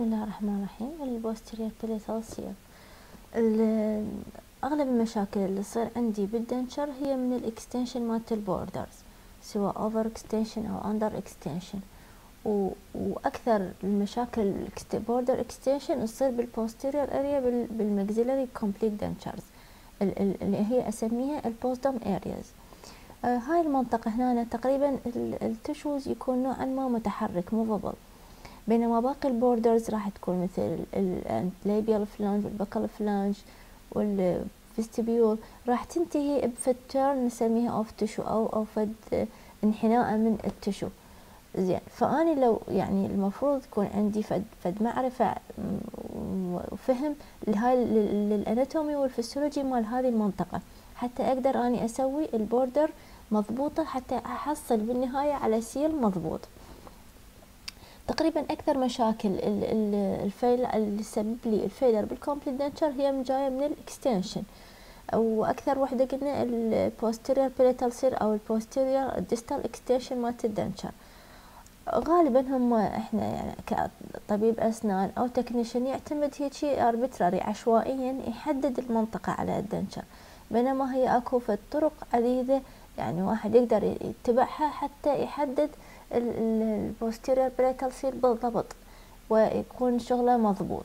بسم الله الرحمن الرحيم. ال posterior palatal أغلب المشاكل اللي تصير عندي بال denture هي من ال extension مالت ال borders سواء over extension أو under extension وأكثر المشاكل border extension تصير بال posterior area بال maxillary complete dentures اللي هي أسميها ال post dam areas آه هاي المنطقة هنا تقريبا ال tissues يكون نوعا ما متحرك movable بينما باقي ال borders راح تكون مثل ال labial flange وال buccal flange وال vestibule راح تنتهي بفد turn نسميها of tissue أو أو فد انحناء من ال tissue زين فأني لو يعني المفروض تكون عندي فد فد معرفة وفهم لهاي لل anatomy وال physiology مال هذه المنطقة. حتى أقدر أني أسوي ال border مضبوطة حتى أحصل بالنهاية على seal مضبوط. تقريبا أكثر مشاكل ال fail اللي تسبب لي ال failure بال complete denture هي من جاية من ال extension وأكثر وحدة قلنا ال posterior palatal seal أو ال posterior distal extension مالت ال denture غالبا هم إحنا يعني كطبيب أسنان أو technician يعتمد هيجي arbitrary عشوائيا يحدد المنطقة على ال denture بينما هي أكو في الطرق عديده يعني واحد يقدر يتبعها حتى يحدد ال posterior palatal seal بالضبط ويكون شغله مضبوط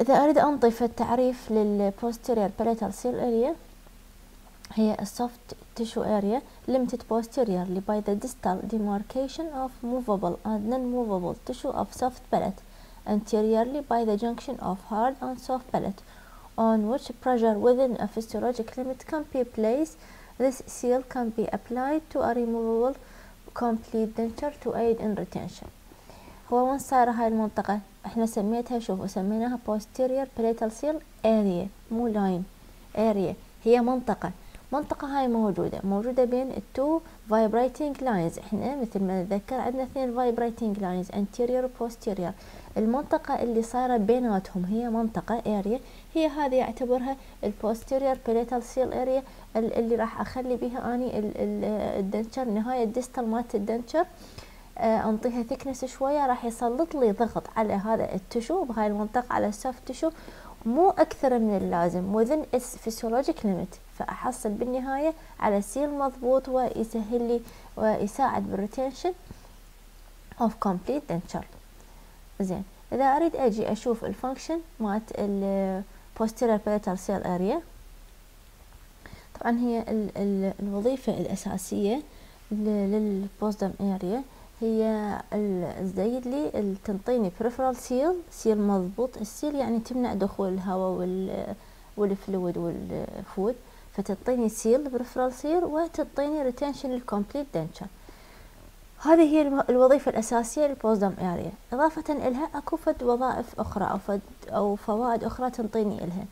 إذا أريد أنضيف التعريف لل posterior palatal seal area هي soft tissue area limited posteriorly by the distal demarcation of movable and non-movable tissue of soft palate anteriorly by the junction of hard and soft palate on which pressure within a physiologic limit can be placed this seal can be applied to a removable complete denture to aid in retention. هو وين صار هاي المنطقة؟ إحنا سميتها شوفوا سميناها posterior palatal seal area مو line area. هي منطقة. منطقة هاي موجودة. موجودة بين التو vibrating lines. إحنا مثل ما نتذكر عندنا اثنين vibrating lines anterior و posterior. المنطقة اللي صايرة بيناتهم هي منطقة area. هي هذه اعتبرها ال posterior palatal seal area اللي راح أخلي بها أني ال denture نهاية ال distal مالت ال denture آه، أنطيها thickness شوية راح يسلط لي ضغط على هذا ال tissue بهاي المنطقة على ال soft tissue مو أكثر من اللازم within its physiologic limit. فأحصل بالنهاية على seal مضبوط ويسهل لي ويساعد بال retention of complete denture. زين إذا أريد أجي أشوف ال function مالت ال posterior palatal seal area. طبعا هي ال ال الوظيفة الأساسية لل post dam area هي الزيد لي تنطيني peripheral seal seal مضبوط. ال seal يعني تمنع دخول الهواء وال fluid وال food فتعطيني seal peripheral seal وتعطيني retention ال complete denture هذه هي الوظيفة الأساسية لل post dam area إضافة إلها أكو فد وظائف أخرى أو فد أو فوائد أخرى تنطيني إلها.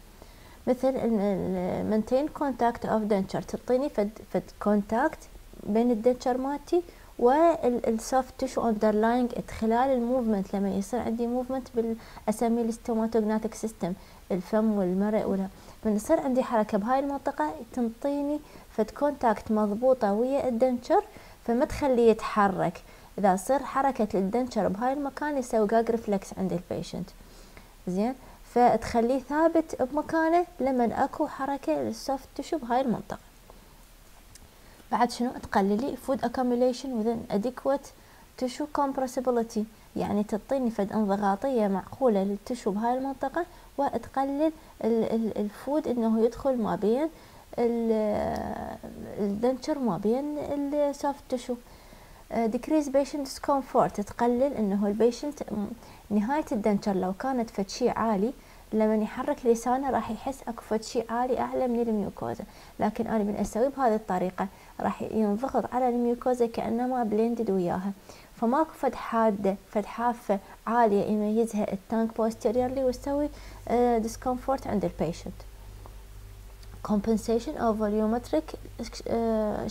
مثل ال maintain contact of denture تعطيني فد فد contact بين ال denture مالتي وال soft tissue underlying خلال ال movement. لما يصير عندي movement بالأسامي ال stomatognathic system الفم والمرء ولا. من يصير عندي حركة بهاي المنطقة تنطيني فد contact مضبوطة ويا ال denture فما تخليه يتحرك. إذا صار حركة ال denture بهاي المكان يسوي gag reflex عند ال patient زين؟ فتخليه ثابت بمكانه لما أكو حركة لل soft tissue بهاي المنطقة. بعد شنو؟ تقللي food accumulation within adequate tissue compressibility. يعني تعطيني فد انضغاطية معقولة لل tissue بهاي المنطقة وتقلل ال food إنه يدخل ما بين ال denture ما بين ال soft tissue decrease patient discomfort. تقلل إنه ال patient نهاية ال denture لو كانت فد شي عالي لما يحرك لسانه راح يحس أكو فد شي عالي أعلى من ال mucosa. لكن أنا من أسوي بهذه الطريقة راح ينضغط على ال mucosa كأنما blended وياها. فماكو فد حادة فد حافة عالية يميزها ال tongue posteriorly ويسوي discomfort عند ال patient compensation of volumetric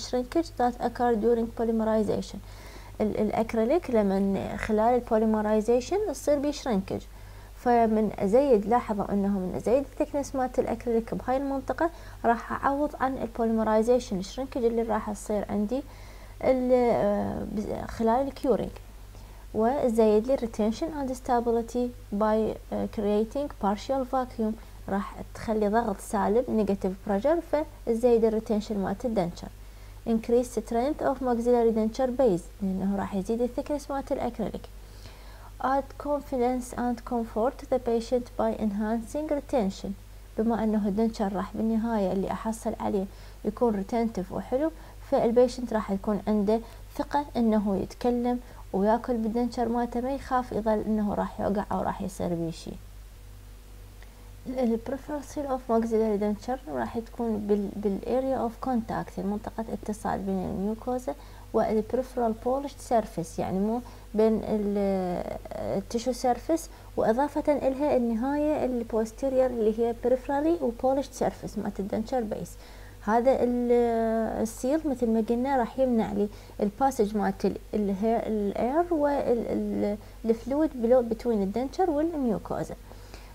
shrinkage that occur during polymerization. الأكريليك لما خلال ال polymerization يصير بيه shrinkage فمن ازيد لاحظوا إنه من ازيد ال thickness مالت الأكريليك بهاي المنطقة راح أعوض عن ال polymerization ال shrinkage اللي راح تصير عندي خلال ال curing وزايد لي retention and stability by creating partial vacuum. راح تخلي ضغط سالب negative pressure فزايد ال retention مالت ال denture. increase strength of maxillary denture base لأنه راح يزيد ال thickness مالت ال acrylic. add confidence and comfort to the patient by enhancing retention. بما أنه ال denture راح بالنهاية اللي أحصل عليه يكون retentive وحلو فال patient راح يكون عنده ثقة أنه يتكلم ويأكل بال denture مالته ما يخاف يظل أنه راح يوقع أو راح يصير بيه شي ال peripheral of maxillary denture راح تكون بال بال area of contact منطقة اتصال بين ال mucosa وال peripheral polished surface يعني مو بين ال tissue surface واضافة إلها النهاية ال posterior اللي هي peripherally و polished surface مالت ال denture base هذا ال seal مثل ما قلنا راح يمنع لي ال passage مالت الاير والفلويد بلو بتوين الدنشر والميوكوزا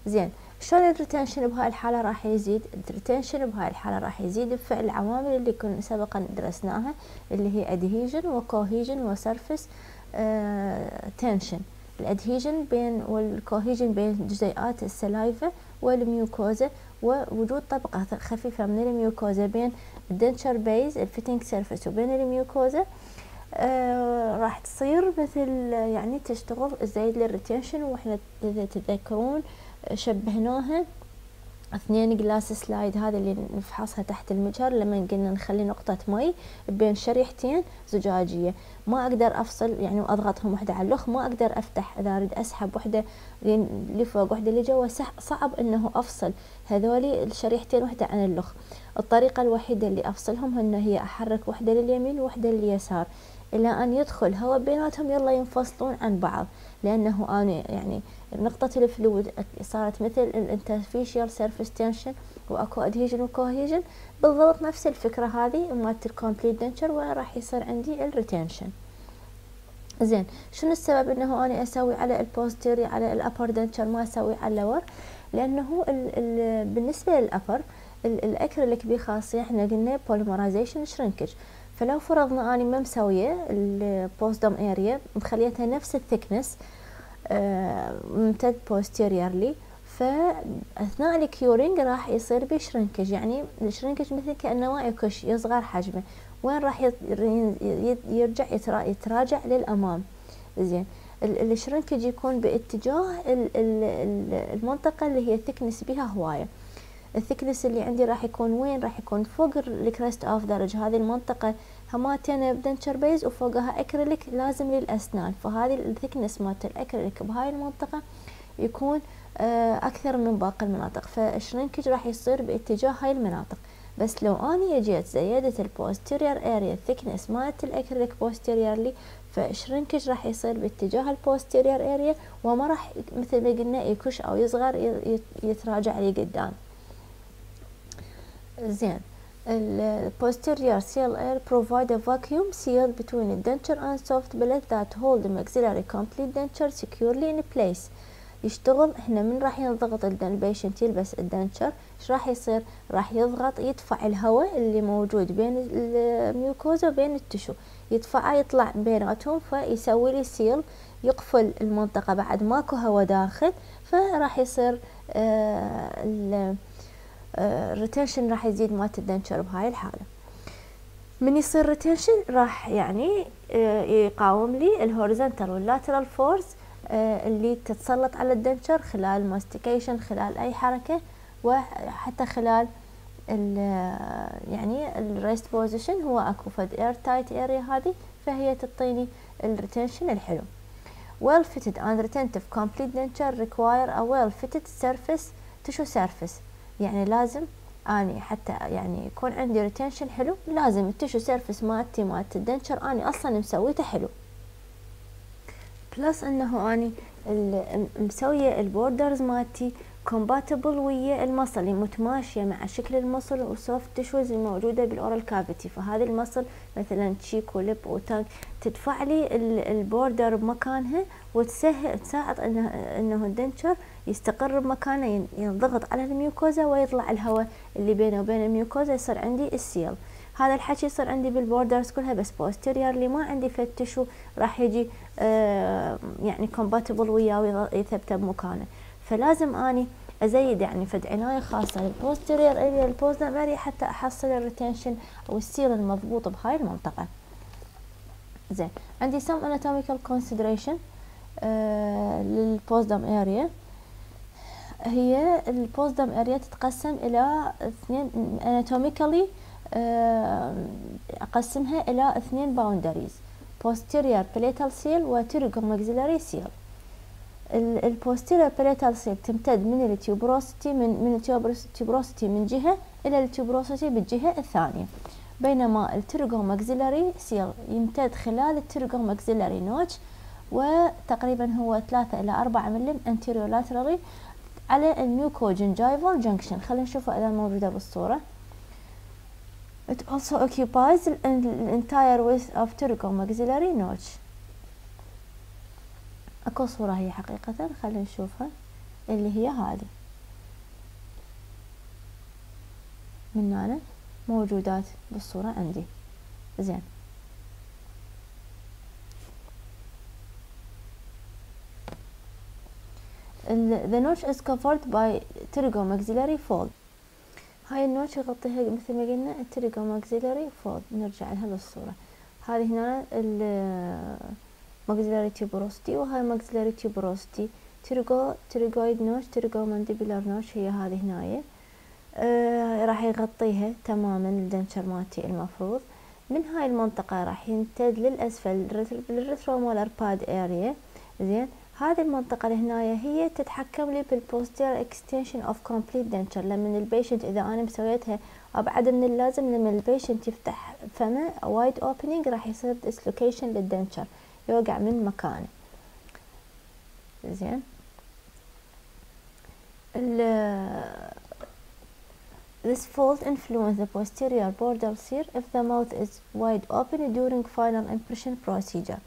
زين شلون ال retention بهاي الحالة راح يزيد؟ ال retention بهاي الحالة راح يزيد بفعل العوامل اللي كنا سبقا درسناها اللي هي adhesion و cohesion و surface tension ال adhesion بين وال cohesion بين جزيئات ال saliva وال mucosa ووجود طبقة خفيفة من الميوكوزا بين الدنشر بيز الفيتنج سيرفيس وبين الميوكوزا آه راح تصير مثل يعني تشتغل زايد لل retention وإحنا إذا تتذكرون شبهناها. اثنين glass slide هذا اللي نفحصها تحت المجهر لما قلنا نخلي نقطة مي بين شريحتين زجاجية. ما أقدر أفصل يعني واضغطهم وحدة على اللخ ما أقدر أفتح إذا أريد أسحب وحدة لفوق وحدة لجوا صعب إنه أفصل هذولي الشريحتين وحدة عن اللخ. الطريقة الوحيدة اللي أفصلهم ان هي أحرك وحدة لليمين وحدة لليسار. إلى أن يدخل هواء بيناتهم يلا ينفصلون عن بعض لأنه أنا يعني نقطة ال fluid صارت مثل ال interfacial surface tension وأكو adhesion و cohesion بالضبط نفس الفكرة هذه مالت ال complete denture وراح يصير عندي ال retention زين شنو السبب إنه أنا أسوي على ال posterior على ال upper denture ما أسوي على ال lower لأنه ال ال بالنسبة لل upper ال acrylic بيه خاصية إحنا قلنا polymerization shrinkage فلو فرضنا اني ما مسوية ال post dam area مخليتها نفس ال thickness ممتد posteriorly فأثناء ال curing راح يصير بي shrinkage يعني ال shrinkage مثل كأنه يكش يصغر حجمه. وين راح يرجع يتراجع للأمام. زين. ال shrinkage يكون باتجاه المنطقة اللي هي thickness بها هواية ال thickness اللي عندي راح يكون وين؟ راح يكون فوق ال crest of the ridge هذه المنطقة هماتين ب denture base وفوقها أكريليك لازم للأسنان. فهذه ال thickness مالت الأكريليك بهاي المنطقة يكون آه، أكثر من باقي المناطق. فال shrinkage راح يصير باتجاه هاي المناطق. بس لو أني جيت زيادة ال posterior area thickness مالت ال acrylic posteriorly فال shrinkage راح يصير باتجاه ال posterior area وما راح مثل ما قلنا يكش أو يصغر يتراجع لي قدام زين. Posterior seal area provide a vacuum seal between the denture and soft palate that hold the maxillary complete denture securely in place. يشتغل إحنا من راح ينضغط ال patient يلبس ال denture إيش راح يصير؟ راح يضغط يدفع الهواء اللي موجود بين ال mucosa وبين ال tissue. يدفعه يطلع بيناتهم فيسوي لي seal يقفل المنطقة بعد ماكو هواء داخل. فراح يصير آه ال retention راح يزيد مالت ال denture بهاي الحالة. من يصير retention راح يعني آه، يقاوم لي ال horizontal وال lateral force اللي تتسلط على ال denture خلال mastication خلال أي حركة وحتى خلال ال يعني ال rest position هو أكو فد air tight area هذه فهي تعطيني ال retention الحلو. well fitted and retentive complete denture require a well fitted surface tissue surface. يعني لازم أني حتى يعني يكون عندي retention حلو لازم ال tissue surface مالتي مالت ال denture أني أصلا مسويته حلو. plus إنه أني مسوية ال borders مالتي compatible ويا ال muscle متماشية مع شكل ال muscle و soft tissues الموجودة بال oral cavity فهذه ال muscle مثلا cheek و lip و tongue تدفع لي ال border بمكانها وتسهل تساعد انه إنه ال denture يستقر بمكانه ينضغط على ال mucosa ويطلع الهواء اللي بينه وبين ال mucosa يصير عندي ال seal. هذا الحكي يصير عندي بال borders كلها بس posteriorly ما عندي فد tissue راح يجي آه يعني compatible وياه ويثبته بمكانه. فلازم أني أزيد يعني فد عناية خاصة لل posterior area ال post dam area حتى أحصل ال retention أو ال seal المضبوط بهاي المنطقة. زين عندي some anatomical consideration آه لل post dam area هي ال post dam area تتقسم إلى اثنين anatomically آه أقسمها إلى اثنين boundaries posterior palatal seal و maxillary seal. ال posterior palatal seal تمتد من ال tuberosity من من ال tuberosity من جهة إلى ال tuberosity بالجهة الثانية. بينما ال pterygomaxillary seal يمتد خلال ال pterygomaxillary notch وتقريبا هو ثلاثة إلى أربعة ملم anterolaterally على ال mucogingival junction. خلينا نشوفه إذا موجودة بالصورة. It also occupies the entire width of pterygomaxillary notch. أكو صورة هي حقيقة. خلينا نشوفها. اللي هي هذه. من هنا موجودات بالصورة عندي. زين. The notch is covered by pterygomaxillary fold. هاي ال notch يغطيها مثل ما قلنا ال pterygomaxillary fold نرجع لها بالصورة هذه هنا maxillary tuberosity وهاي maxillary tuberosity. pterygo pterygoid notch pterygomandibular notch هي هذه هنايا آه راح يغطيها تماما ال denture مالتي المفروض. من هاي المنطقة راح يمتد للأسفل لل retromolar pad area زين؟ هذه المنطقة اللي هنايا هي تتحكم لي بال posterior extension of complete denture لما ال patient إذا أنا مسويتها أبعد من اللازم لما ال patient يفتح فمه wide opening راح يصير dislocation لل denture يوقع من مكانه. زين. This fold influence the posterior border seal if the mouth is wide open during final impression procedure.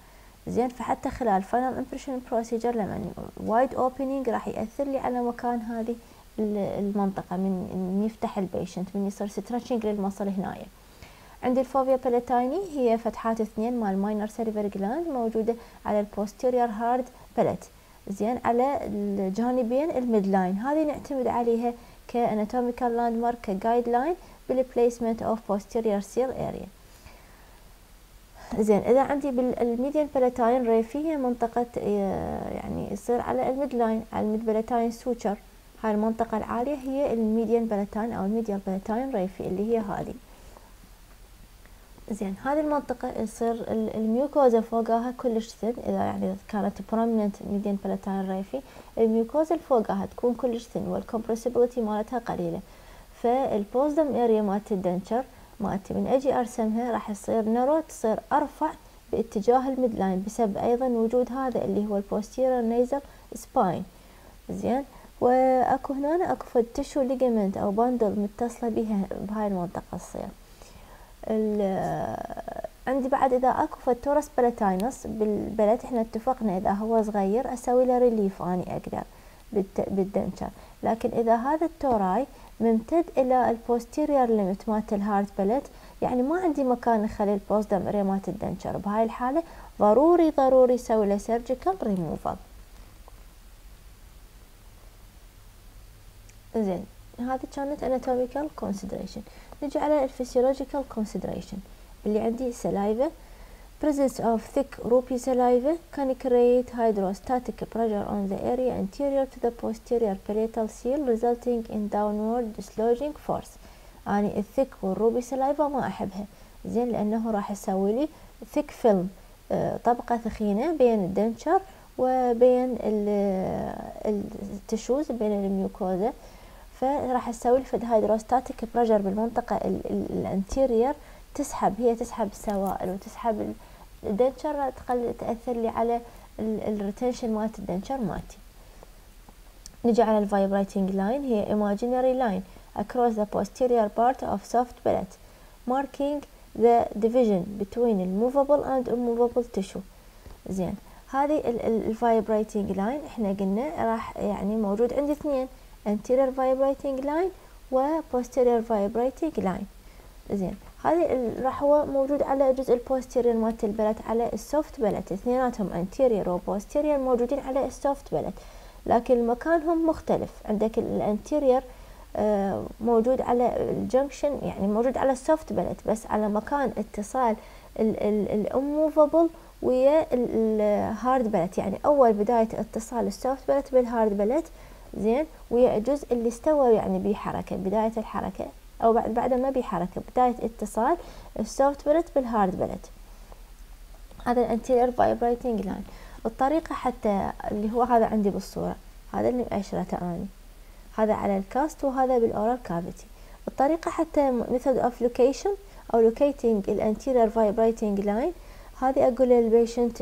زين فحتى خلال final impression procedure لما wide opening راح يأثر لي على مكان هذه المنطقة من يفتح ال patient من يصير stretching لل muscle هنايا. عندي ال fovea palatini هي فتحات اثنين مال minor salivary gland موجودة على ال posterior hard palate زين على الجانبين ال midline هذه نعتمد عليها ك anatomical landmark ك guideline بال placement of posterior seal area زين إذا عندي بال median palatine raphe هي منطقة آه، يعني يصير على ال midline على ال mid palatine suture هاي المنطقة العالية هي ال median palatine أو ال medial palatine raphe اللي هي هذه زين هذه المنطقة يصير ال mucosa فوقها كلش thin إذا يعني كانت prominent median palatine raphe ال mucosa فوقها تكون كلش thin وال compressibility مالتها قليلة. فال post dam area مالت ال denture مالتي من أجي أرسمها راح تصير narrow تصير أرفع باتجاه ال midline بسبب أيضا وجود هذا اللي هو ال posterior nasal spine. زين. وأكو هنا أكو فد tissue ligament أو bundle متصلة بها بهاي المنطقة تصير. عندي بعد إذا أكو فال torus palatinus بال palate إحنا اتفقنا إذا هو صغير أسوي له relief أني أقدر بال denture لكن إذا هذا ال tori ممتد إلى ال posterior limit مالت ال hard palate يعني ما عندي مكان أخلي ال post dam area مالت ال denture. بهاي الحالة ضروري ضروري أسوي له سيرجيكال ريموفال زين هذه كانت anatomical consideration. نجي على ال physiological consideration. اللي عندي saliva. Presence of thick ropey saliva can create hydrostatic pressure on the area anterior to the posterior palatal seal resulting in downward dislodging force. يعني ال thick وال ropey saliva ما أحبها. زين لأنه راح يسوي لي thick film طبقة ثخينة بين ال denture وبين ال tissues بين ال mucosa. فراح تسوي فد hydrostatic pressure بالمنطقة ال anterior تسحب هي تسحب السوائل وتسحب ال denture تقل تأثر لي على ال retention مالت ال denture مالتي نجي على ال vibrating line هي imaginary line across the posterior part of soft palate marking the division between movable and immovable tissue زين هذه ال vibrating line إحنا قلنا راح يعني موجود عندي اثنين anterior vibrating line و posterior vibrating line زين هذه راح هو موجود على جزء ال posterior مالت ال palate على ال soft palate اثنيناتهم anterior و posterior موجودين على ال soft palate لكن مكانهم مختلف. عندك ال anterior آه، موجود على ال junction يعني موجود على ال soft palate بس على مكان اتصال ال immovable ويا ال hard palate يعني أول بداية اتصال ال soft palate بال hard palate زين؟ ويا الجزء اللي استوى يعني بحركة بداية الحركة. أو بعد بعد ما بحركة بداية اتصال ال soft palate بال hard palate هذا ال anterior vibrating line الطريقة حتى اللي هو هذا عندي بالصورة. هذا اللي مأشرته اني هذا على ال cast وهذا بال oral cavity الطريقة حتى method of location أو locating ال anterior vibrating line. هذه أقول لل patient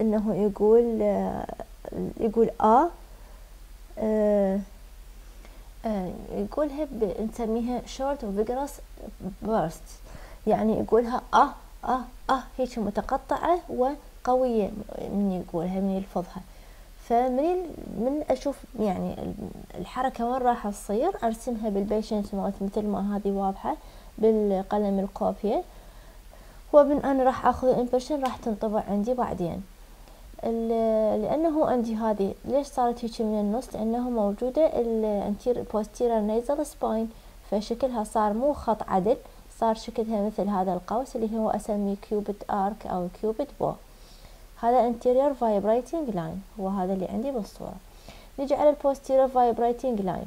إنه يقول يقول آ آه يقولها نسميها short vigorous burst يعني يقولها آه آه آه هيك متقطعة وقوية من يقولها من يلفظها. فمن من أشوف يعني الحركة وين راح تصير أرسمها بال patient مالت مثل ما هذه واضحة بالقلم ال copia ومن أنا راح آخذ ال impression راح تنطبع عندي بعدين. لأنه عندي هذه ليش صارت هيك من النص؟ لأنه موجودة ال anterior posterior nasal spine فشكلها صار مو خط عدل صار شكلها مثل هذا القوس اللي هو أسميه كيوبت ارك أو كيوبت بو هذا anterior vibrating line. هو هذا اللي عندي بالصورة. نجي على posterior vibrating line.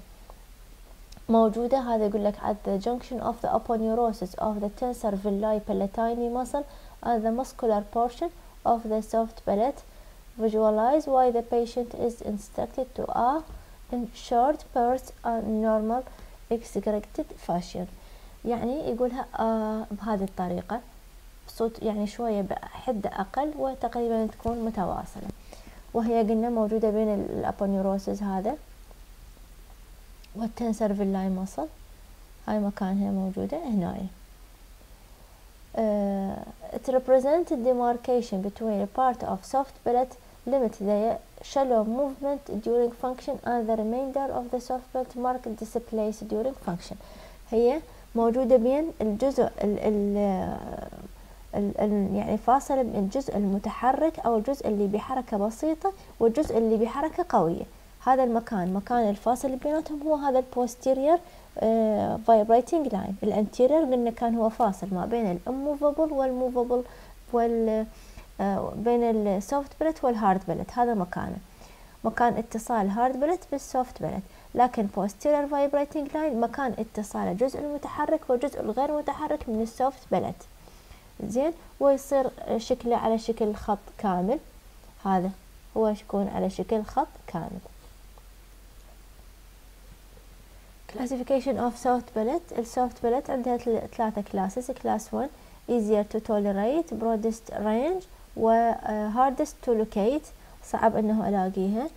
موجودة هذا يقول لك at the junction of the aponeurosis of the tensor villi palatini muscle and the muscular portion of the soft palate. Visualize why the patient is instructed to a in short bursts and normal exaggerated fashion يعني يقولها آه بهذه الطريقة بصوت يعني شوية بحدة أقل وتقريبا تكون متواصلة وهي قلنا موجودة بين ال aponeurosis هذا وال tensor veli muscle هاي مكانها موجودة هناي uh, it represents the demarcation between a part of soft palate limit the shallow movement during function and the remainder of the soft palate marked displacement during function. هي موجودة بين الجزء ال ال يعني فاصل الجزء المتحرك أو الجزء اللي بحركة بسيطة والجزء اللي بحركة قوية. هذا المكان مكان الفاصل بيناتهم هو هذا ال posterior vibrating line ال anterior قلنا كان هو فاصل ما بين ال immovable وال movable وال آه بين ال soft palate وال hard palate هذا مكانه. مكان اتصال hard palate بال soft palate. لكن posterior vibrating line مكان اتصال الجزء المتحرك والجزء الغير متحرك من ال soft palate. زين ويصير شكله على شكل خط كامل. هذا هو يكون على شكل خط كامل. Classification of soft palate ال soft palate عندها ثلاثة classes. Class 1 easier to tolerate broadest range. و hardest to locate. صعب إنه ألاقيها.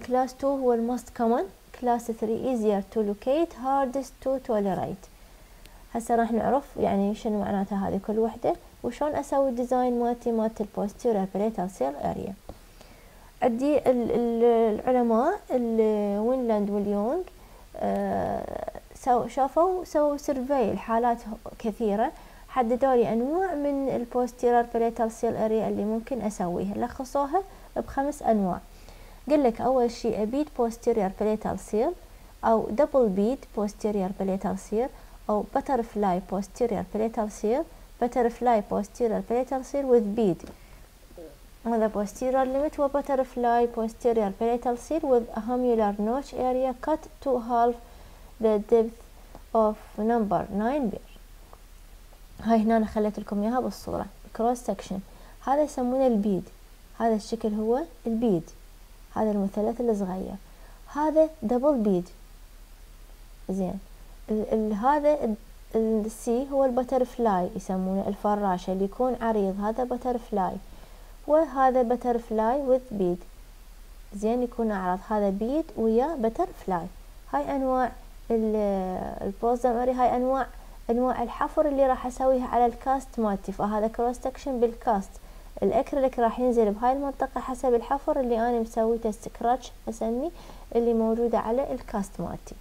class 2 هو ال most common. class 3 easier to locate. hardest to tolerate. هسه راح نعرف يعني شنو معناتها هذه كل وحدة وشلون أسوي ال design مالتي مالت ال posterior palatal seal area عندي العلماء وينلاند واليونغ آه، شافوا سووا survey لحالات كثيرة. حددوا لي انواع من ال posterior palatal seal area اللي ممكن اسويها لخصوها بخمس انواع قل لك اول شيء a bead posterior palatal seal أو double bead posterior palatal seal أو butterfly posterior palatal seal butterfly posterior palatal seal with bead هذا posterior limit و butterfly posterior palatal seal with a notch area cut to half the depth of number 9 bur هاي هنا أنا خليت لكم إياها بالصورة. Cross section. هذا يسمونه ال bead. هذا الشكل هو ال bead. هذا المثلث الصغير. هذا double bead زين. هذا ال C هو ال butterfly يسمونه. الفراشة اللي يكون عريض. هذا butterfly وهذا butterfly with bead زين يكون أعرض هذا bead ويا butterfly هاي أنواع البوزمري هاي أنواع أنواع الحفر اللي راح أسويها على ال cast مالتي فهذا cross section بال cast. ال acrylic راح ينزل بهاي المنطقة حسب الحفر اللي أنا مسويته scratch أسميه اللي موجودة على ال cast مالتي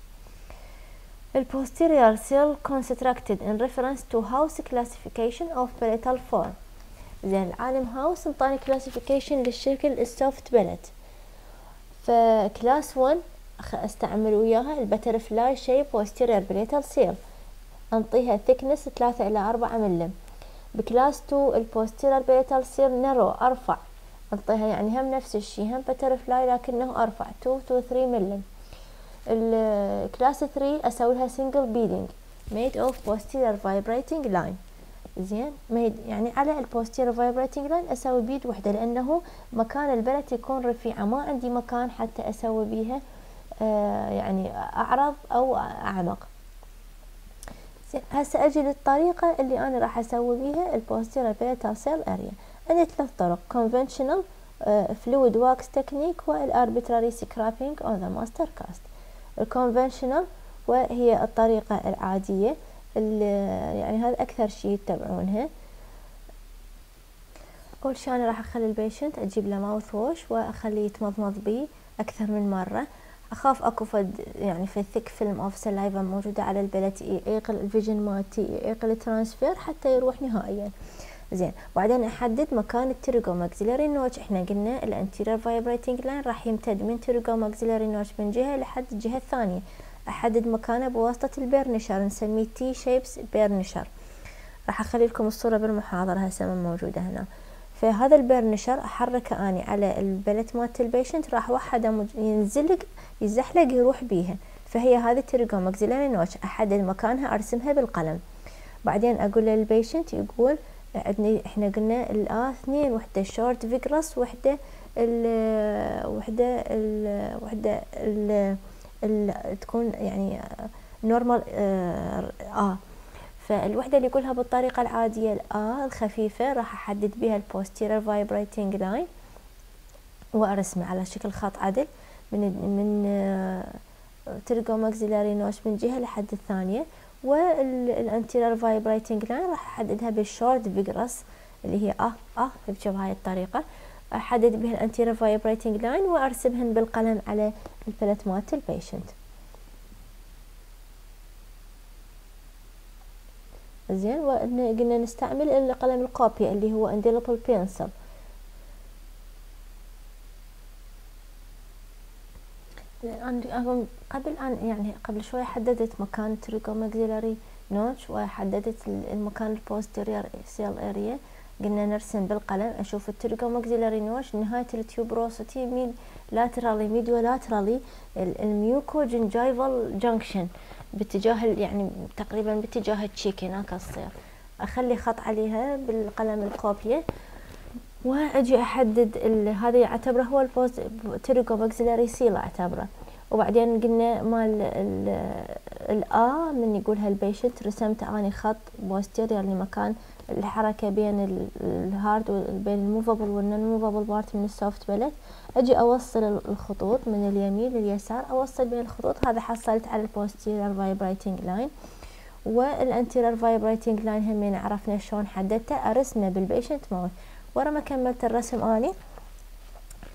posterior seal constructed in reference to house classification of palatal form. زين العالم هاوس انطاني classification للشكل ال soft palate ف class 1 أستعمل وياها ال butterfly shape posterior palatal seal أنطيها thickness ثلاثة إلى أربعة ملم ب class 2 ال posterior palatal seal narrow أرفع. أنطيها يعني هم نفس الشي هم butterfly لكنه أرفع. 2 to 3 ملم ال class 3 أسوي لها single beading. Made of posterior vibrating line. زين؟ made يعني على ال posterior vibrating line أسوي bead وحدة لأنه مكان ال palate يكون رفيعة. ما عندي مكان حتى أسوي بيها آه يعني أعرض أو أعمق. هسه أجي للطريقه اللي أنا راح أسوي بيها؟ ال posterior palatal seal area عندي ثلاث طرق. Conventional fluid wax technique وال arbitrary scraping on the master cast ال conventional وهي الطريقة العادية يعني هذا أكثر شيء يتبعونها. أول شيء أنا راح أخلي ال patient أجيب له mouth wash وأخليه يتمضمض بي أكثر من مرة. أخاف أكو فد يعني في thick film of saliva موجودة على ال palate يعيقل ال vision مالتي يعيقل ال transfer حتى يروح نهائيا. زين بعدين أحدد مكان ال pterygomaxillary notch. إحنا قلنا ال anterior vibrating line راح يمتد من pterygomaxillary notch من جهة لحد الجهه الثانية أحدد مكانه بواسطة ال burnisher نسميه T shape burnisher. راح اخلي لكم الصورة بالمحاضرة هسه من موجودة هنا. فهذا ال burnisher احركه أني على ال palate مالت ال patient راح وحده ينزلق يزحلق يروح بيها. فهي هذه pterygomaxillary notch احدد مكانها أرسمها بالقلم. بعدين أقول لل patient يقول عندنا إحنا قلنا الآ اثنين وحدة short vigorous وحدة ال وحدة ال وحدة ال تكون يعني normal آه،, فالوحدة اللي يقولها بالطريقة العادية الآ الخفيفة راح أحدد بها ال posterior vibrating line وأرسمه على شكل خط عدل. من من pterygomaxillary notch من جهة لحد الثانية وال anterior vibrating line راح أحددها بال short vigorous اللي هي أه أه بهاي الطريقة. أحدد بها ال anterior vibrating line وأرسمهن بالقلم على ال palate مالت ال patient زين وقلنا نستعمل القلم القوبيا اللي هو indelible pencil قبل أن يعني قبل شوي حددت مكان pterygomaxillary notch وحددت المكان ال posterior seal area قلنا نرسم بالقلم أشوف ال pterygomaxillary notch نهاية ال tuberosity mediolaterally mediolaterally ال mucogingival junction باتجاه يعني تقريبا باتجاه ال cheek هناك الصير. أخلي خط عليها بالقلم الكوبية. وأجي أحدد هذا أعتبره هو ال post pterygomaxillary seal أعتبره. وبعدين قلنا مال ال آه من يقولها ال patient رسمت أني خط posterior لمكان الحركة بين الهارد وبين الموفابل والنون موفابل بارت من السوفت بلت أجي أوصل الخطوط من اليمين لليسار أوصل بين الخطوط. هذا حصلت على ال posterior vibrating line وال anterior vibrating line همين عرفنا شلون حددته. أرسمه بال patient mouth ورا ما كملت الرسم أني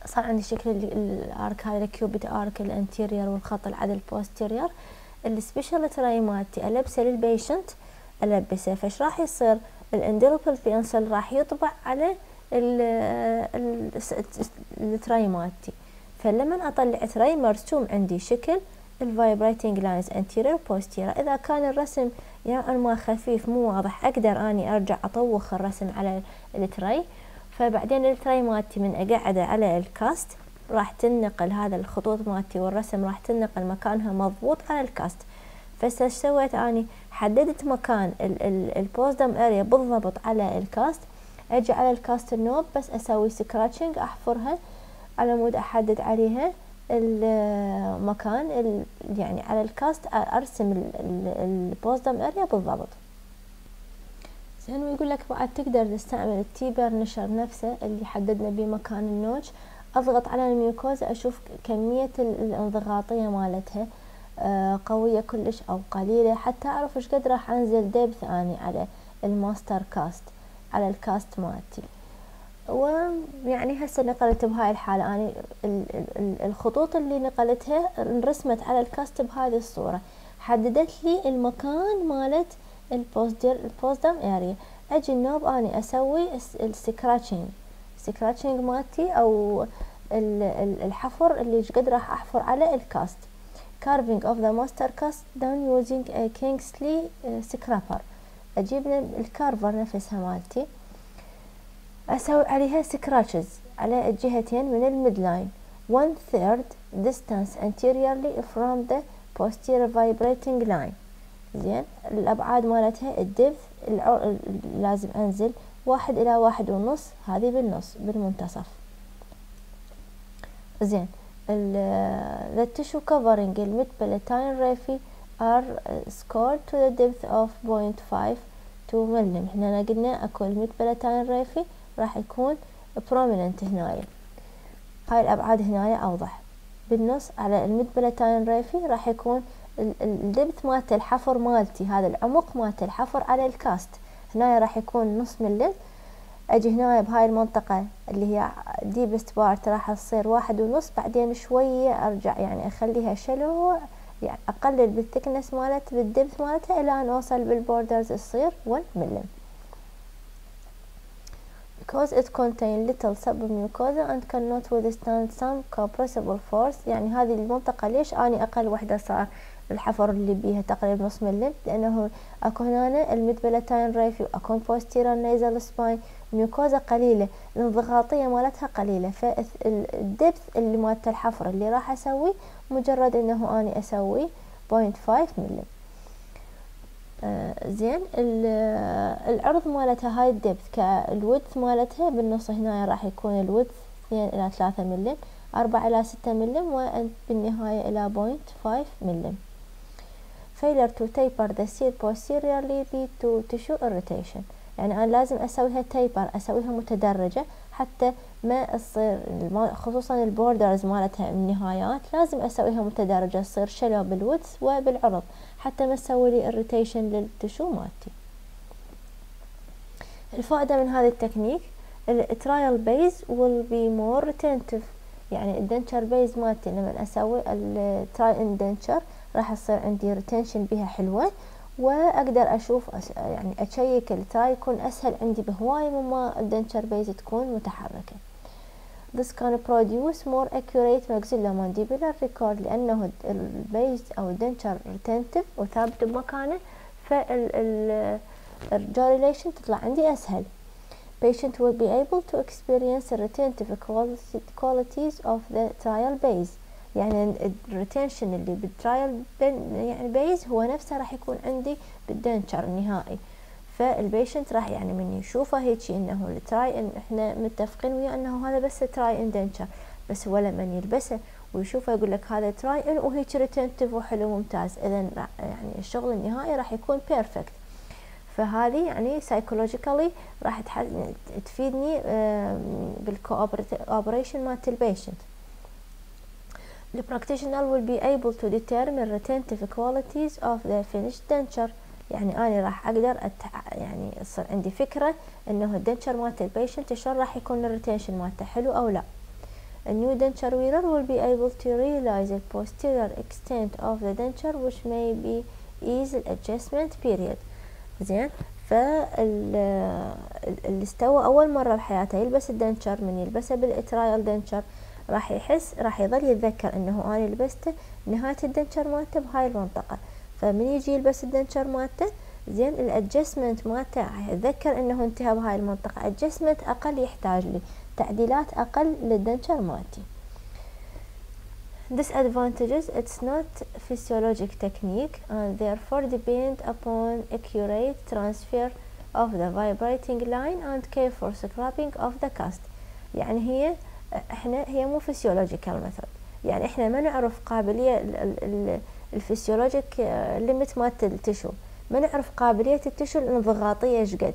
صار عندي شكل ال arc هذا ال cupid arc ال anterior والخط العدل ال posterior ال special tray مالتي البسه لل patient البسه فايش راح يصير ال indelible pencil راح يطبع على ال tray مالتي. فلما أطلع tray مرسوم عندي شكل ال vibrating lines anterior posterior إذا كان الرسم يعني ما خفيف مو واضح أقدر أني أرجع أطوخ الرسم على ال tray فبعدين ال tray مالتي من أقعده على ال cast راح تنقل هذا الخطوط مالتي والرسم راح تنقل مكانها مضبوط على ال cast. فايش سويت أني حددت مكان ال postdam area بالضبط على ال cast أجي على ال cast النوب بس أسوي scratching أحفرها على مود أحدد عليها المكان يعني على ال cast أرسم ال postdam area بالضبط. زين ويقول لك بعد تقدر تستعمل ال T burnisher نفسه اللي حددنا به مكان ال notch. أضغط على ال mucosa أشوف كمية الانضغاطية مالتها آه، قوية كلش أو قليلة. حتى أعرف إيش قد راح أنزل depth أني على ال master cast على ال cast مالتي. ويعني هسه نقلت بهاي الحالة. أني الخطوط اللي نقلتها انرسمت على ال cast بهذه الصورة. حددت لي المكان مالت ال poster ال postdam area أجي النوب اني أسوي ال scratching scratching مالتي أو الحفر اللي قد راح أحفر على ال cast. Carving of the master cast done using a Kingsley scraper أجيب ال carver نفسها مالتي. أسوي عليها scratches على الجهتين من ال midline one third distance anteriorly from the posterior vibrating line. زين. الأبعاد مالتها الدبث لازم أنزل واحد إلى واحد ونص هذه بالنص بالمنتصف. زين. the tissue covering الميد palatine raphe are scored to the depth of 0.5 2 ملم هنا قلنا أكو palatine raphe راح يكون prominent هنايا. هاي الأبعاد هنايا أوضح. بالنص على palatine raphe راح يكون ال depth مالت الحفر مالتي هذا العمق مالت الحفر على ال cast. هنا راح يكون نص ملم أجي هنا بهاي المنطقة اللي هي deepest part راح تصير واحد ونص. بعدين شوية أرجع يعني أخليها shallow يعني أقلل بال thickness مالت بال depth مالتها إلى أن أوصل بال borders تصير 1 ملم because it contain little submucosa and cannot withstand some compressible force. يعني هذه المنطقة ليش أني أقل وحدة صار؟ الحفر اللي بيها تقريبا نص ملم لأنه اكو هنا ال midpalatine raphe واكو posterior nasal spine mucosa قليلة الانضغاطية مالتها قليلة فال depth اللي مالت الحفر اللي راح أسوي مجرد إنه أني أسوي point five ملم زين العرض مالتها هاي ال depth كال width مالتها بالنص هنا راح يكون ال width اثنين إلى ثلاثة ملم أربعة إلى ستة ملم وبالنهاية إلى point five ملم failure to taper the seal posteriorly lead to tissue irritation. يعني أنا لازم أسويها taper أسويها متدرجة حتى ما تصير خصوصا ال borders مالتها النهايات لازم أسويها متدرجة تصير shallow بال width وبالعرض حتى ما تسوي لي irritation لل tissue مالتي. الفائدة من هذا التكنيك ال trial base will be more retentive. يعني ال denture base مالتي لما أسوي ال try in denture راح يصير عندي retention بها حلوة وأقدر أشوف يعني أشيك ال try يكون أسهل عندي بهواي مما ال denture base تكون متحركة. This can produce more accurate maxillomandibular record لأنه ال base أو ال denture retentive وثابت بمكانه فال jaw relation تطلع عندي أسهل. Patient will be able to experience the retentive qualities of the trial base. يعني ال retention اللي بال trial يعني base هو نفسه راح يكون عندي بال denture النهائي فال patient راح يعني من يشوفه هيك إنه ال try in إحنا متفقين وياه إنه هذا بس try in denture بس هو لما يلبسه ويشوفه يقول لك هذا try in وهيك retentive وحلو ممتاز. اذا يعني الشغل النهائي راح يكون perfect فهذه يعني psychologically راح تفيدني بال cooperation مالت ال patient The practitioner will be able to determine retentive qualities of the finished denture يعني أنا راح أقدر أتح... يعني يصير عندي فكرة إنه الدنشر مالت البيشنت شلون راح يكون الريتنشن مالته حلو أو لا. A new denture wearer will be able to realize the posterior extent of the denture which may be ease adjustment period. زين فاللي استوى أول مرة بحياته يلبس الدنشر من يلبسه بالترايل دنشر راح يحس راح يظل يتذكر إنه أنا لبسته نهاية ال denture مالته بهاي المنطقة. فمن يجي يلبس الدنشر مالته زين الادجستمنت مالته راح يتذكر إنه انتهى بهاي المنطقة. adjustment أقل يحتاج لي تعديلات أقل لل denture مالتي. Disadvantages It's not physiologic technique and therefore depend upon accurate transfer of the vibrating line and careful scraping of the cast. يعني هي إحنا هي مو physiological method يعني إحنا ما نعرف قابلية ال physiologic limit مالت ال tissue ما نعرف قابلية ال tissue الانضغاطية إيش قد.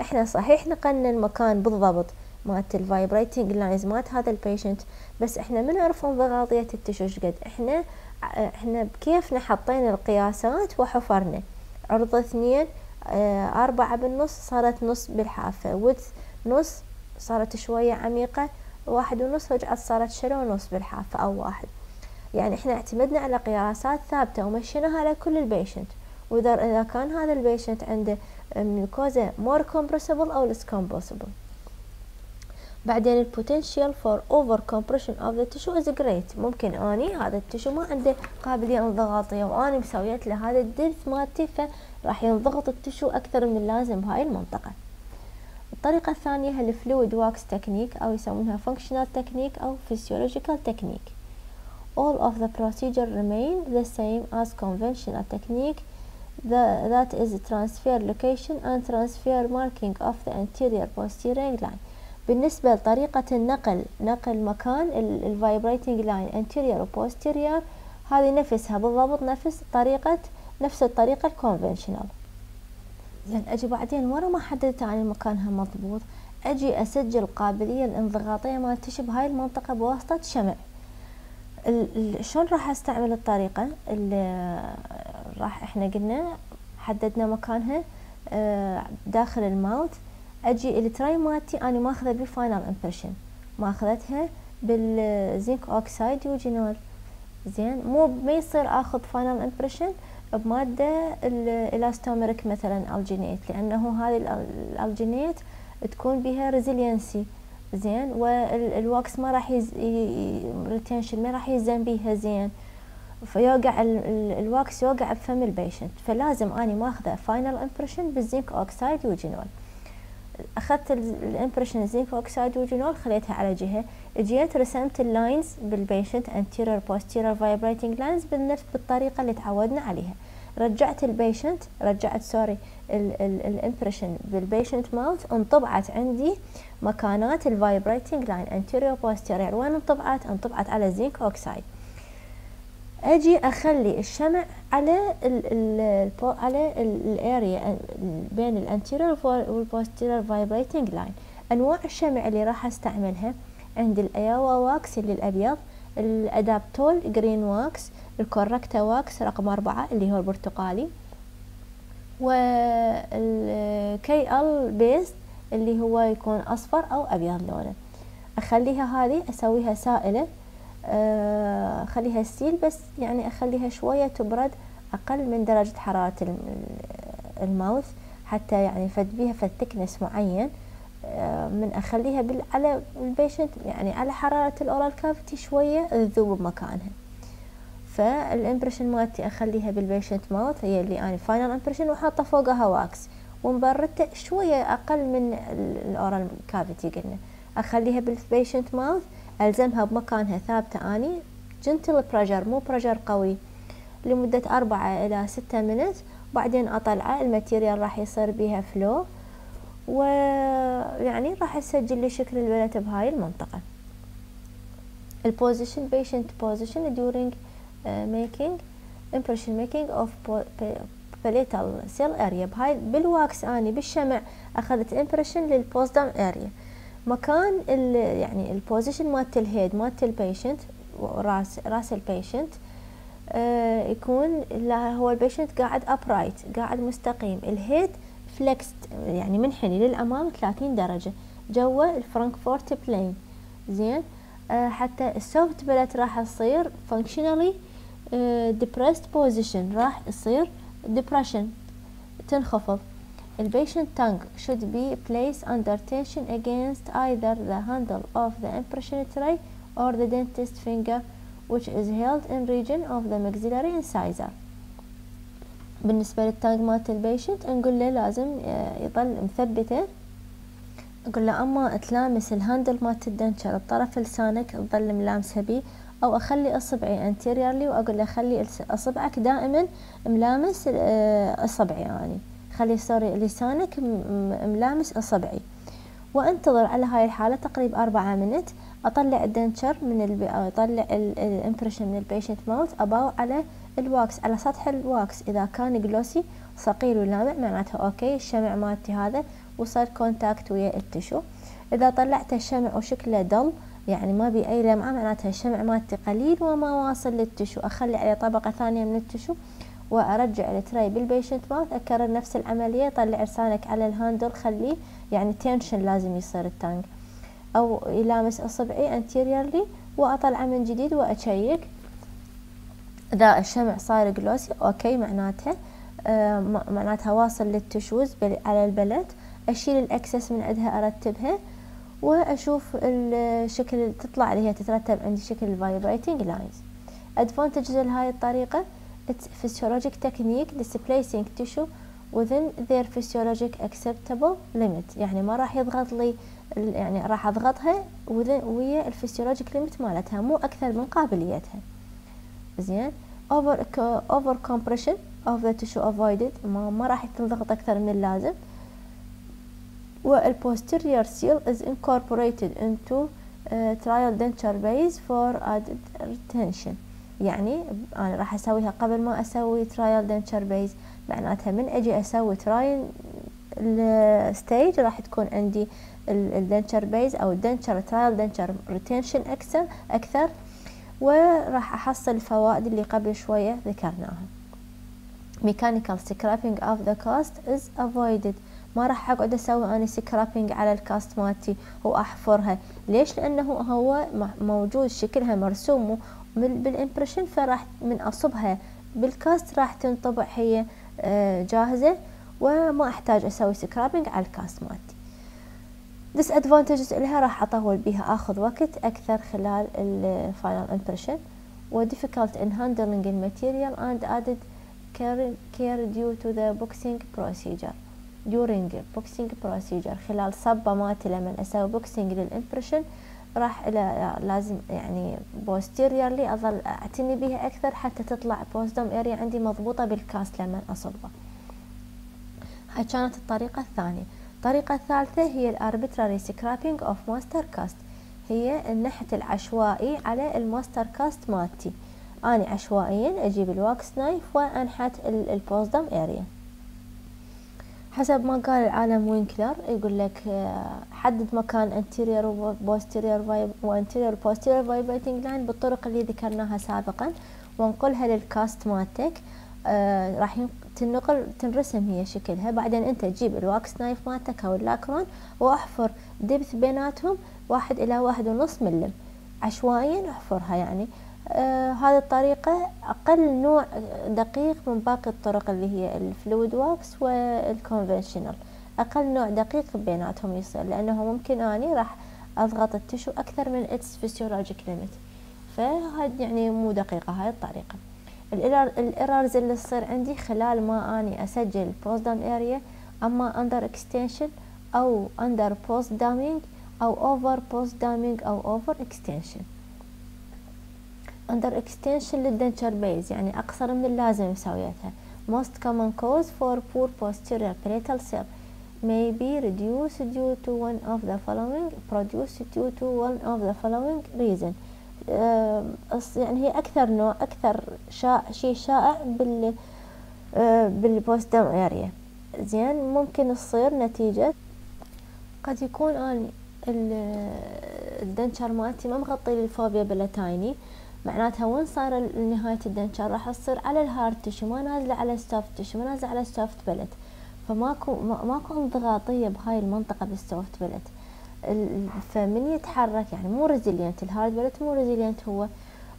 إحنا صحيح نقلنا المكان بالضبط مالت ال vibrating lines مالت هذا ال patient بس إحنا ما نعرف انضغاطية ال tissue إيش قد. إحنا إحنا بكيفنا حطينا القياسات وحفرنا. عرض اثنين آه أربعة بالنص صارت نص بالحافة. width نص صارت شوية عميقة. واحد ونص رجعت صارت شلو ونص بالحافة أو واحد. يعني إحنا اعتمدنا على قياسات ثابتة ومشيناها على كل ال patient. وإذا إذا كان هذا البيشنت عنده mucosa more compressible أو less compressible بعدين ال potential for over compression of the tissue is great ممكن أني هذا ال tissue ما عنده قابلية انضغاطية وأني مسويت له هذا ال depth مالتي فراح ينضغط ال tissue أكثر من اللازم بهاي المنطقة. الطريقة الثانية هي ال fluid wax technique أو يسمونها functional technique أو physiological technique all of the procedure remain the same as conventional technique that is transfer location and transfer marking of the anterior posterior line بالنسبة لطريقة النقل نقل مكان ال vibrating line anterior و posterior هذه نفسها بالضبط نفس طريقة نفس الطريقة ال conventional زين أجي بعدين ورا ما حددت اني مكانها مضبوط أجي أسجل القابلية الانضغاطية مالتي بهاي المنطقة بواسطة شمع. شلون راح أستعمل الطريقة؟ اللي راح إحنا قلنا حددنا مكانها آه، داخل ال mouth أجي ال tray مالتي أنا ماخذة بال final impression. ماخذتها بال zinc oxide eugenol زين مو ما يصير آخذ final impression. بمادة ال elastomeric مثلا alginate لأنه هذه ال alginate تكون بها resiliency. زين؟ وال wax ما راح يز... retention ما راح يزن بيها زين؟ فيوقع ال wax يوقع بفم ال patient فلازم أني ماخذه final impression بال zinc oxide eugenol أخذت ال impression zinc oxide eugenol خليتها على جهة. جيت رسمت ال lines بال patient anterior posterior vibrating lines بالنفس بالطريقة اللي تعودنا عليها. رجعت ال patient رجعت sorry ال impression بال patient mouth انطبعت عندي مكانات ال vibrating line anterior posterior وين انطبعت؟ انطبعت على zinc oxide أجي أخلي الشمع على ال ال على ال area بين ال anterior وال posterior vibrating line أنواع الشمع اللي راح أستعملها عندي ال Iowa wax اللي الأبيض ال Adaptol green wax ال Korecta wax رقم أربعة اللي هو البرتقالي وال K L paste اللي هو يكون أصفر أو أبيض لونه. أخليها هذه أسويها سائلة آه، أخليها still بس يعني أخليها شوية تبرد أقل من درجة حرارة ال mouth حتى يعني فد بيها فد thickness معين. آه، من أخليها على ال patient يعني على حرارة ال oral cavity شوية تذوب بمكانها فال impression مالتي أخليها بال patient mouth هي اللي أنا final impression وحاطه فوقها wax ومبردته شوية أقل من ال oral cavity قلنا. أخليها بال patient mouth ألزمها بمكانها ثابتة أني gentle pressure مو pressure قوي لمدة أربعة إلى ستة minute بعدين أطلعه ال material راح يصير بيها flow ويعني راح يسجل لي شكل ال palate بهاي المنطقة. ال position patient position during uh, making impression making of palatal seal area. بهاي بال wax أني بالشمع أخذت impression لل postdam area. مكان ال يعني ال position مالت ال head مالت ال patient راس راس ال patient آه يكون لا هو ال patient قاعد upright قاعد مستقيم. ال head flexed يعني منحني للأمام 30 درجة. جوا ال Frankfort plane زين؟ آه حتى ال soft palate راح تصير functionally depressed position راح يصير depression تنخفض. The patient tongue should be placed under tension against either the handle of the impression tray or the dentist finger which is held in region of the maxillary incisor بالنسبة لل tongue مالت ال patient نقول له لازم يظل مثبته نقول له اما تلامس ال handle مالت ال denture بطرف لسانك تظل ملامسه بيه أو اخلي اصبعي anteriorly واقول له خلي اصبعك دائما ملامس اصبعي يعني خلي sorry لسانك ملامس اصبعي وانتظر على هاي الحالة تقريبا أربعة minute أطلع ال denture من البي... أطلع الامبريشن من البيشنت ماوث أباو على الواكس على سطح الواكس. إذا كان glossy صقيل ولامع معناته okay. الشمع مالتي هذا وصار contact ويا ال tissue. إذا طلعت الشمع وشكله dull يعني ما بي أي لمعة معناتها الشمع مالتي قليل وما واصل لل tissue. أخلي عليه طبقة ثانية من الشمع. وأرجع ال tray بال patient mouth أكرر نفس العملية طلع لسانك على ال handle خليه يعني tension لازم يصير ال tongue. أو يلامس أصبعي anteriorly وأطلعه من جديد وأ check. إذا الشمع صاير glossy okay معناتها آه معناتها واصل لل tissues على ال palate. أشيل ال excess من عندها أرتبها وأشوف الشكل تطلع اللي هي تترتب عندي شكل ال vibrating lines advantages لهاي الطريقة it's physiologic technique displacing tissue within their physiologic acceptable limit يعني ما راح يضغط لي يعني راح اضغطها ويا ال physiologic limit مالتها مو أكثر من قابليتها زين over over compression of the tissue avoided ما, ما راح تنضغط أكثر من اللازم والposterior seal is incorporated into uh, trial denture base for added retention يعني أنا راح أسويها قبل ما أسوي trial denture base. معناتها من أجي أسوي trial ال stage راح تكون عندي ال denture base أو ال denture trial denture retention أكثر أكثر. وراح أحصل الفوائد اللي قبل شوية ذكرناها. Mechanical scrapping of the cast is avoided. ما راح أقعد أسوي اني scraping على ال cast مالتي وأحفرها. ليش؟ لأنه هو موجود شكلها مرسوم بال impression فراح من أصبها. بال cast راح تنطبع هي آه، جاهزة وما أحتاج أسوي scraping على ال cast مالتي. Disadvantages إلها راح أطول بيها أخذ وقت أكثر خلال ال final impression و difficult in handling the material and added care, care due to the boxing procedure. During boxing procedure. خلال صبة مالتي لما أسوي boxing لل impression راح لازم يعني posteriorly أظل أعتني بها أكثر حتى تطلع postdam area عندي مضبوطة بال cast لما أصبه هاي كانت الطريقة الثانية. الطريقة الثالثة هي ال arbitrary scraping of master cast هي النحت العشوائي على ال master cast مالتي. اني عشوائيا أجيب ال wax knife وأنحت ال postdam area حسب ما قال العالم وينكلر يقول لك آه، حدد مكان anterior posterior و anterior posterior vibrating line بالطرق اللي ذكرناها سابقا وانقلها لل cast مالتك. آه راح تنقل تنرسم هي شكلها. بعدين أنت تجيب ال wax knife مالتك أو ال Lecron واحفر depth بيناتهم واحد إلى واحد ونص ملم. عشوائيا احفرها يعني. آه هذه الطريقة أقل نوع دقيق من باقي الطرق اللي هي ال fluid wax وال conventional أقل نوع دقيق بيناتهم يصير لأنه ممكن أني راح أضغط ال tissue أكثر من its physiologic limit. فهذا يعني مو دقيقة هاي الطريقة. ال errors اللي تصير عندي خلال ما أني أسجل postdam area أما under extension أو under postdamming أو over postdamming أو over extension under extension لل denture base يعني أقصر من اللازم مسويتها most common cause for poor posterior palatal seal may be reduced due to one of the following produced due to one of the following reason. آه، يعني هي أكثر نوع أكثر شائع شيء شائع بال آه، بال postdam area زين ممكن تصير نتيجة قد يكون اني ال denture مالتي ما مغطي ال fovea palatini معناتها وين صار نهاية ال denture راح تصير على ال hard tissue ما نازلة على ال soft tissue ما نازلة على ال soft palate. فماكو ماكو انضغاطية بهاي المنطقة بال soft palate. فمن يتحرك؟ يعني مو resilient ال hard palate مو resilient هو.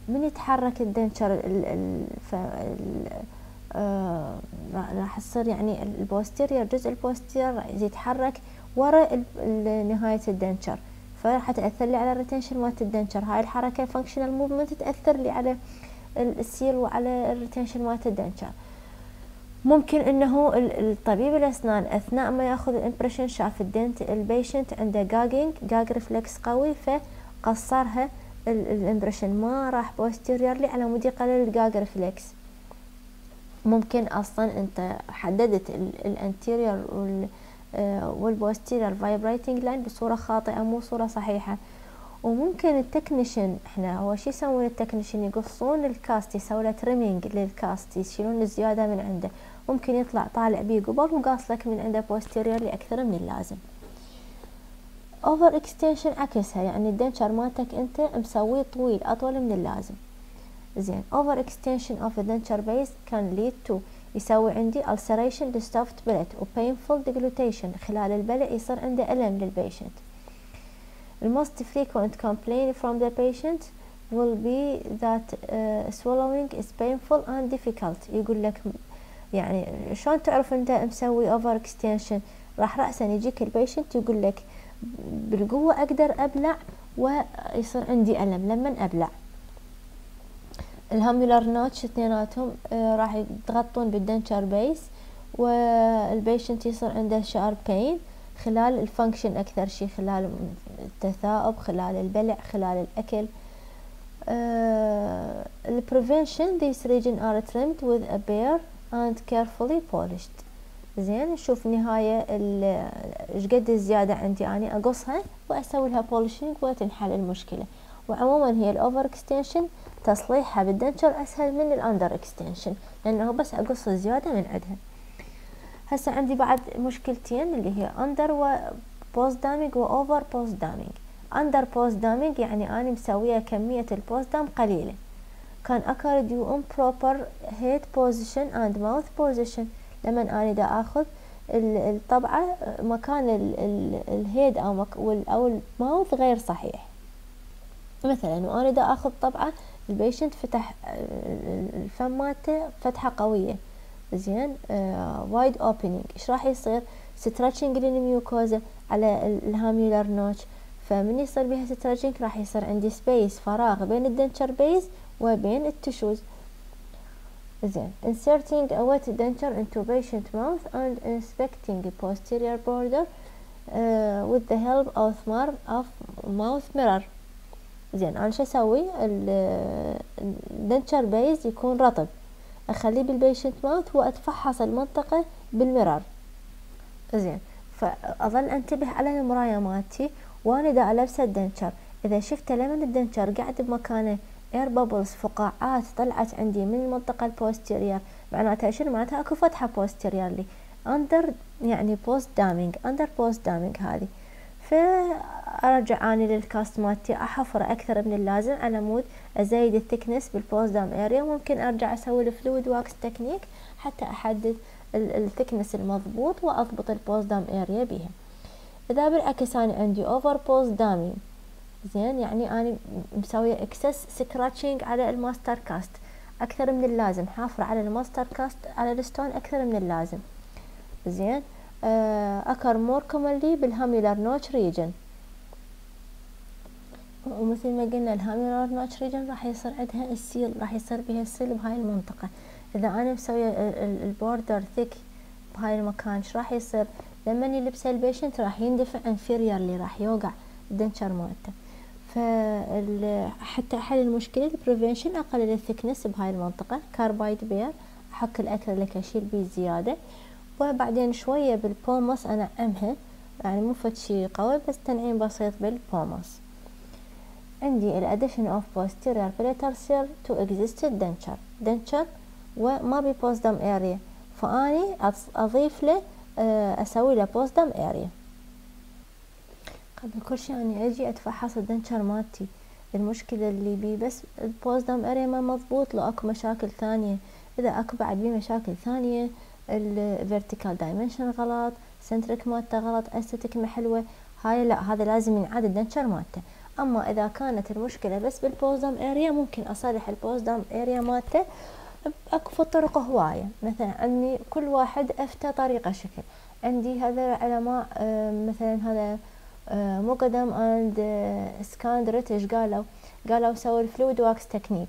من يتحرك ال denture ال ال ف آه راح تصير يعني ال posterior جزء ال posterior يتحرك ورا نهاية ال denture فراح تأثر لي على ال retention مالت ال denture هاي الحركة functional movement تأثر لي على ال seal وعلى ال retention مالت ال denture ممكن إنه الطبيب الأسنان أثناء ما يأخذ ال impression شاف الدنت ال patient عنده gagging gag reflex قوي فقصرها ال impression ما راح posteriorly على مود يقلل ال gag reflex ممكن أصلا أنت حددت ال anterior وال posterior vibrating line بصورة خاطئة مو صورة صحيحة. وممكن ال technician إحنا هو شو يسوون ال technician يقصون ال cast يسوون له trimming لل cast يشيلون الزيادة من عنده. ممكن يطلع طالع بيه قبل وقاص لك من عنده posteriorly أكثر من اللازم over extension عكسها يعني ال denture مالتك أنت مسويه طويل أطول من اللازم. زين over extension of ال denture base can lead to يسوي عندي ulceration لل soft palate و painful deglutition خلال البلع يصير عنده ألم لل patient most frequent complaint from the patient will be that uh, swallowing is painful and difficult. يقول لك يعني شلون تعرف انت مسوي over extension راح رأسا يجيك ال patient يقول لك بالقوة أقدر أبلع ويصير عندي ألم لما أبلع. ال hamular notch اثنيناتهم آه، راح يتغطون بال denture base وال patient يصير عنده sharp pain خلال ال function أكثر شي خلال التثاؤب خلال البلع خلال الأكل. ال prevention these region are trimmed with a bur and carefully polished. زين نشوف النهاية إيش قد الزيادة عندي أني أقصها وأسوي لها polishing وتنحل المشكلة. وعموما هي ال over extension تصليحها بال denture أسهل من ال under extension لأنه بس أقص الزيادة من عندها هسه عندي بعد مشكلتين اللي هي under و post damming و over post damming under post damming يعني أنا مسوية كمية ال post dam قليلة. can occur due improper head position and mouth position. لما أنا دا آخذ الطبعة مكان ال head أو مك أو ال mouth غير صحيح. مثلا وأنا دا آخذ طبعة ال patient فتح الفم مالته فتحة قوية. زين؟ wide uh, opening إيش راح يصير؟ stretching لل mucosa على ال hamular notch. فمن يصير بها stretching راح يصير عندي space فراغ بين ال denture base وبين ال tissues. زين؟ inserting a wet denture into patient mouth and inspecting the posterior border uh, with the help of mouth mirror. زين. أنا شو أسوي؟ ال denture base يكون رطب. أخليه بال patient mouth واتفحص المنطقة بال mirror زين. فاظل أنتبه على المراية مالتي وأنا دا ألبس ال denture إذا شفت لمن ال denture قاعد بمكانه air bubbles فقاعات طلعت عندي من المنطقة ال posterior معناتها شنو معناتها؟ أكو فتحة posteriorly under يعني post damming under post damming هذه. فارجع اني لل cast مالتي. أحفر أكثر من اللازم. على مود ازيد ال thickness بال post dam area ممكن أرجع أسوي ال fluid wax technique حتى أحدد ال thickness المضبوط وأضبط ال post dam area بيها إذا بالعكس أنا عندي over post damming زين يعني أنا مسوية excess scratching على ال master cast أكثر من اللازم. حافرة على ال master cast على ال stone أكثر من اللازم. زين. occur more commonly بال hamular notch region. ومثل ما قلنا ال hamular notch region راح يصير عندها ال seal راح يصير بها ال seal بهاي المنطقة. إذا أنا مسوية ال border thick بهاي المكان إيش راح يصير؟ لما يلبسه ال patient راح يندفع inferiorly راح يوقع ال denture مالته. فحتى أحل المشكلة ال prevention اقلل ال thickness بهاي المنطقة. carbide bur أحك الاكريليك أشيل بيه زيادة. وبعدين شوية بال pumice انعمها يعني مو شي قوي بس تنعيم بسيط بال pumice عندي ال addition of posterior palatal seal to existed denture. Denture وما بي post dam area فأني أضيف له آه، أسوي له post dam area قبل كل شي أني أجي أتفحص ال denture مالتي. المشكلة اللي بي بس ال post dam area ما مضبوط لو اكو مشاكل ثانية. إذا أكو بعد بي مشاكل ثانية ال vertical dimension غلط centric مالته غلط esthetic حلوة. هاي لا هذا لازم ينعاد ال denture مالته. أما إذا كانت المشكلة بس بال post dam area ممكن اصلح ال post dam area مالته اكو طرق هواية. مثلا عندي كل واحد أفتى طريقة شكل. عندي هذا العلماء آه، مثلا هذا آه، مقدم and سكاندرت إيش قالوا قالوا سووا ال fluid wax technique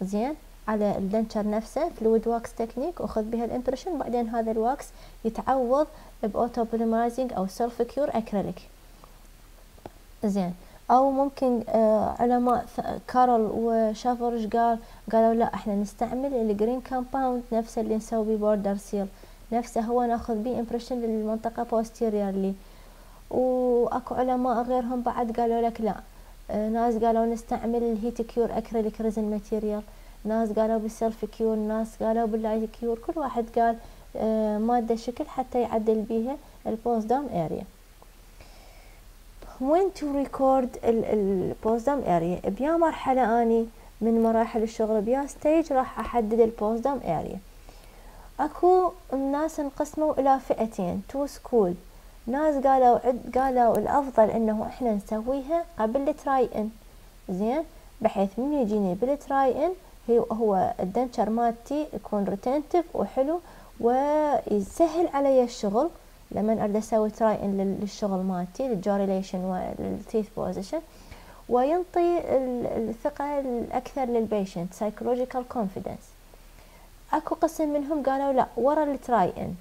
زين؟ على ال denture نفسه fluid wax technique وأخذ بها ال impression بعدين هذا ال wax يتعوض ب auto polymerizing أو self cure acrylic. زين. أو ممكن آه علماء كارل وشافرش قال؟ قالوا لا إحنا نستعمل ال green compound نفسه اللي نسوي border seal. نفسه هو ناخذ بيه impression للمنطقة posteriorly وأكو علماء غيرهم بعد قالوا لك لا. آه ناس قالوا نستعمل ال heat cure acrylic resin material ناس قالوا بال self cure ناس قالوا بال light cure كل واحد قال آه مادة شكل حتى يعدل بيها ال post dam area when to record ال post dam area بيا مرحلة أني من مراحل الشغل بيا stage راح أحدد ال post dam area أكو الناس انقسموا إلى فئتين two school ناس قالوا قالوا الأفضل إنه إحنا نسويها قبل ال try in زين؟ بحيث من يجيني بال try in هو ال denture مالتي يكون retentive وحلو ويسهل علي الشغل. لما أريد أسوي try in للشغل مالتي لل jaw relation وال teeth position وينطي الثقة الأكثر لل patient psychological confidence. أكو قسم منهم قالوا لا ورا ال try in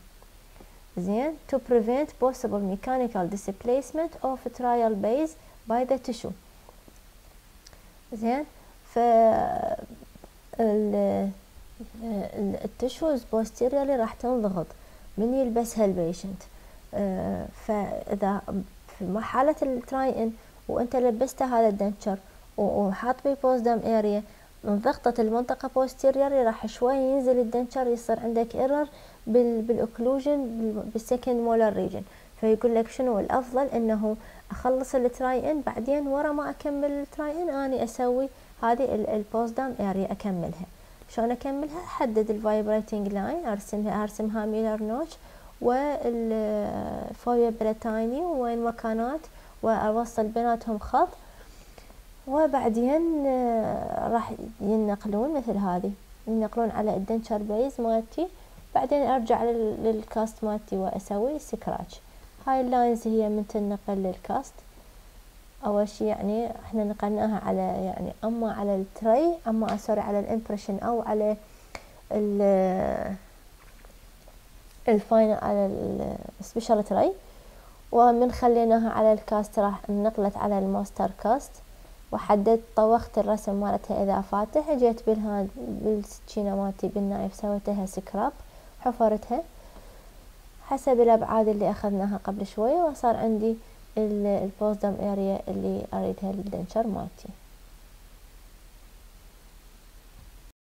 زين to prevent possible mechanical displacement of trial base by the tissue. زين ف ال tissues posteriorly راح تنضغط. من يلبسها ال patient آه، فإذا في مرحلة ال try in وأنت لبسته هذا ال denture وحاط بيه post dam area انضغطت المنطقة posteriorly راح شوي ينزل ال denture يصير عندك error بال occlusion بال second molar region فيقول لك شنو؟ الأفضل إنه أخلص ال try in بعدين ورا ما أكمل ال try in اني أسوي هذه ال post dam area أكملها. شلون أكملها؟ أحدد ال vibrating line ارسمها ارسمها hamular notch وال fovea palatini وين مكانات وأوصل بيناتهم خط. وبعدين آه، راح ينقلون مثل هذه. ينقلون على ال denture base مالتي. بعدين أرجع لل cast مالتي وأسوي scratch هاي ال lines هي من تنقل لل cast أول شي يعني إحنا نقلناها على يعني أما على ال tray أما sorry على ال impression أو على ال ال final على ال special tray ومن خليناها على ال cast راح نقلت على ال master cast وحددت طوخت الرسم مالتها إذا فاتح. جيت بال hand بالسكينة مالتي بال knife سويتها scrape حفرتها. حسب الأبعاد اللي أخذناها قبل شوية وصار عندي البوزدم اريا اللي اريدها للدنشر مالتي.